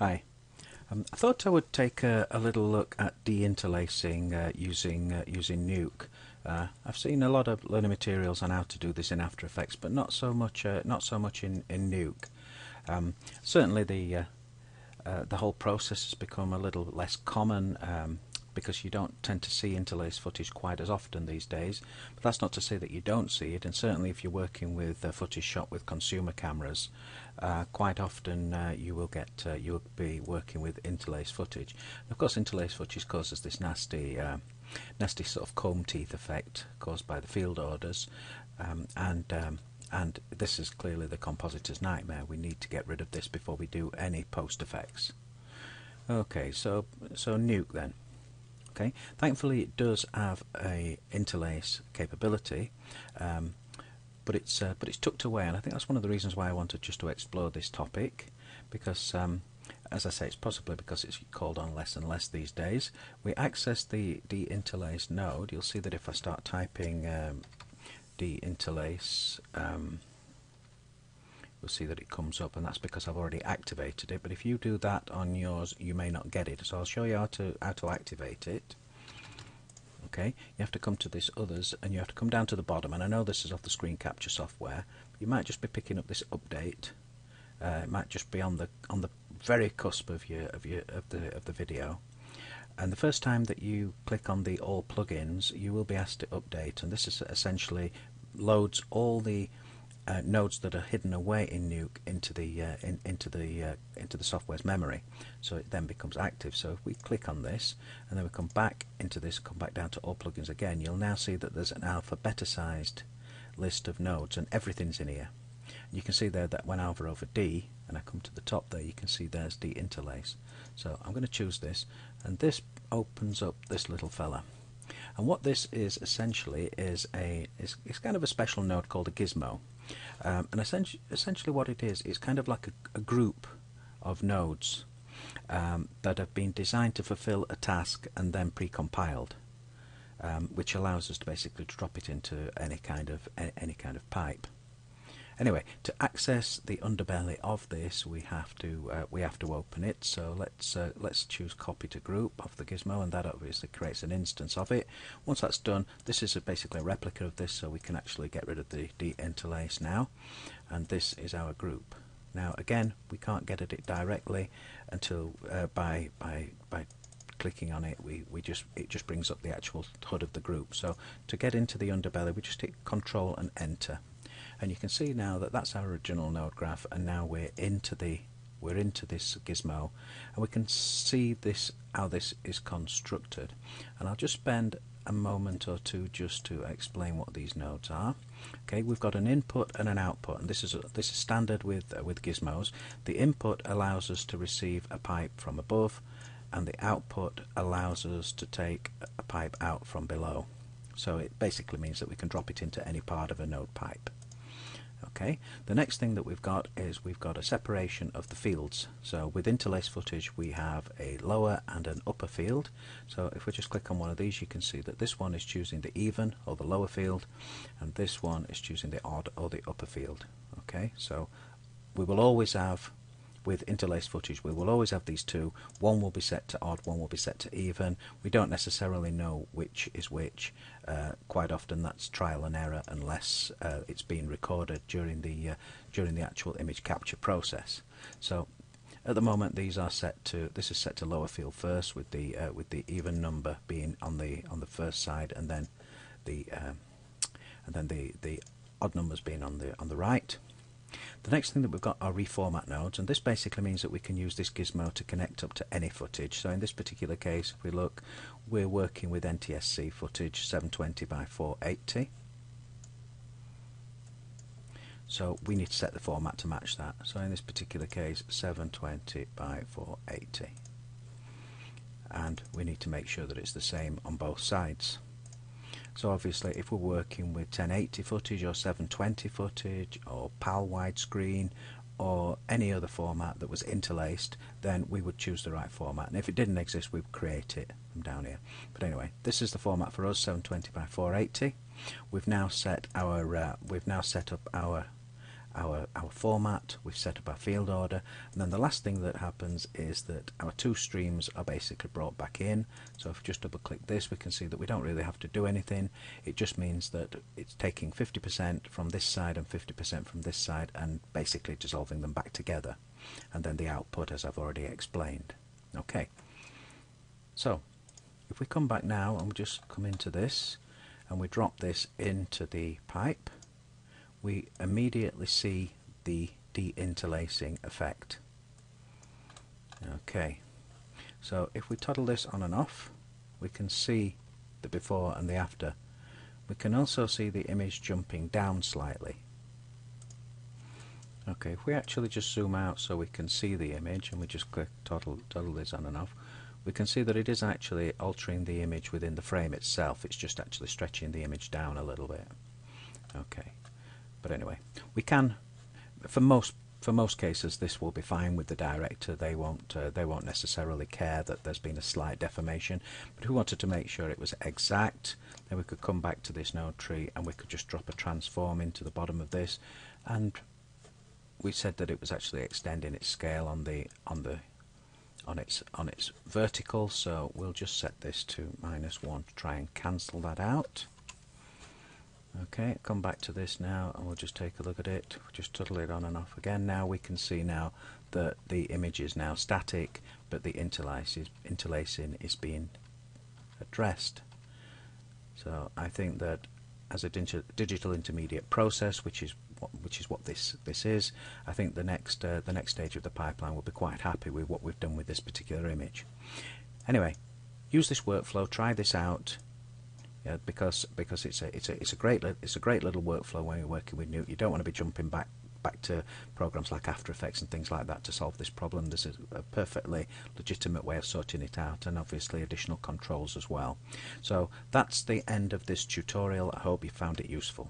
Hi. Um, I thought I would take a, a little look at deinterlacing uh, using uh, using Nuke. Uh, I've seen a lot of learning materials on how to do this in After Effects, but not so much uh, not so much in in Nuke. Um, certainly, the uh, uh, the whole process has become a little less common. Um, because you don't tend to see interlace footage quite as often these days. But that's not to say that you don't see it, and certainly if you're working with footage shot with consumer cameras, uh, quite often uh, you will get uh, you will be working with interlace footage. And of course, interlace footage causes this nasty, uh, nasty sort of comb teeth effect caused by the field orders, um, and um, and this is clearly the compositor's nightmare. We need to get rid of this before we do any post effects. Okay, so so nuke then. Okay, thankfully it does have a interlace capability, um, but it's uh, but it's tucked away, and I think that's one of the reasons why I wanted just to explore this topic, because um, as I say, it's possibly because it's called on less and less these days. We access the deinterlace node. You'll see that if I start typing um, deinterlace. Um, you'll see that it comes up and that's because I've already activated it. But if you do that on yours you may not get it. So I'll show you how to how to activate it. Okay? You have to come to this others and you have to come down to the bottom. And I know this is off the screen capture software. You might just be picking up this update. Uh, it might just be on the on the very cusp of your of your of the of the video. And the first time that you click on the all plugins you will be asked to update. And this is essentially loads all the uh, nodes that are hidden away in Nuke into the uh, in, into the uh, into the software's memory. So it then becomes active. So if we click on this and then we come back into this, come back down to all plugins again, you'll now see that there's an alphabeticized list of nodes and everything's in here. And you can see there that when I hover over D and I come to the top there, you can see there's deinterlace. So I'm going to choose this, and this opens up this little fella. And what this is essentially is a it's kind of a special node called a gizmo. Um, and essentially, essentially what it is, is kind of like a, a group of nodes um, that have been designed to fulfill a task and then pre-compiled, um, which allows us to basically drop it into any kind of any kind of pipe. Anyway, to access the underbelly of this, we have to uh, we have to open it. So let's uh, let's choose copy to group of the gizmo, and that obviously creates an instance of it. Once that's done, this is a basically a replica of this, so we can actually get rid of the deinterlace now, and this is our group. Now again, we can't get at it directly until uh, by by by clicking on it we, we just it just brings up the actual HUD of the group so to get into the underbelly we just hit control and enter and you can see now that that's our original node graph and now we're into the we're into this gizmo and we can see this how this is constructed. And I'll just spend a moment or two just to explain what these nodes are. Okay we've got an input and an output and this is a, this is standard with uh, with gizmos. The input allows us to receive a pipe from above and the output allows us to take a pipe out from below. So it basically means that we can drop it into any part of a node pipe Okay, the next thing that we've got is we've got a separation of the fields. So with interlace footage we have a lower and an upper field. So if we just click on one of these you can see that this one is choosing the even or the lower field and this one is choosing the odd or the upper field. Okay, so we will always have with interlaced footage we will always have these two. One will be set to odd one will be set to even. We don't necessarily know which is which. Uh, quite often that's trial and error unless uh, it's being recorded during the uh, during the actual image capture process. So at the moment these are set to this is set to lower field first with the uh, with the even number being on the on the first side and then the um, and then the the odd numbers being on the on the right the next thing that we've got are reformat nodes, and this basically means that we can use this gizmo to connect up to any footage. So in this particular case, if we look, we're working with NTSC footage 720 by 480. So we need to set the format to match that. So in this particular case, 720 by 480. And we need to make sure that it's the same on both sides. So obviously if we're working with 1080 footage or 720 footage or PAL widescreen or any other format that was interlaced then we would choose the right format. And if it didn't exist we'd create it from down here. But anyway this is the format for us 720 by 480 we've now set our uh, we've now set up our our, our format, we've set up our field order, and then the last thing that happens is that our two streams are basically brought back in. So if we just double click this, we can see that we don't really have to do anything. It just means that it's taking 50% from this side and 50% from this side and basically dissolving them back together. And then the output, as I've already explained. Okay, so if we come back now and we just come into this and we drop this into the pipe, we immediately see the deinterlacing effect. Okay, so if we toggle this on and off, we can see the before and the after. We can also see the image jumping down slightly. Okay, if we actually just zoom out so we can see the image and we just click toggle, toggle this on and off, we can see that it is actually altering the image within the frame itself. It's just actually stretching the image down a little bit. Okay. But anyway, we can, for most for most cases, this will be fine with the director. They won't uh, they won't necessarily care that there's been a slight deformation. But we wanted to make sure it was exact. Then we could come back to this node tree and we could just drop a transform into the bottom of this, and we said that it was actually extending its scale on the on the on its on its vertical. So we'll just set this to minus one to try and cancel that out. Okay, come back to this now and we'll just take a look at it. Just toggle it on and off again. Now we can see now that the image is now static, but the interlace interlacing is being addressed. So I think that as a digital intermediate process, which is what, which is what this this is, I think the next uh, the next stage of the pipeline will be quite happy with what we've done with this particular image. Anyway, use this workflow, try this out yeah, because because it's a it's a it's a great it's a great little workflow when you're working with Nuke. You don't want to be jumping back back to programs like After Effects and things like that to solve this problem. This is a perfectly legitimate way of sorting it out, and obviously additional controls as well. So that's the end of this tutorial. I hope you found it useful.